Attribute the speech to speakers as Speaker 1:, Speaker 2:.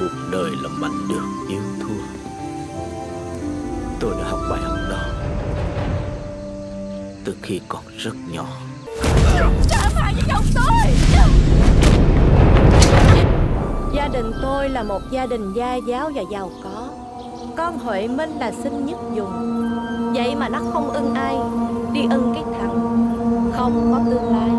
Speaker 1: cuộc đời là mạnh được yếu thua. Tôi đã học bài học đó Từ khi còn rất nhỏ.
Speaker 2: Trả mạng với chồng tôi.
Speaker 3: Gia đình tôi là một gia đình gia giáo và giàu có. Con Huệ Minh là sinh nhất dùng Vậy mà nó không ưng ai Đi ưng cái thằng Không có tương lai.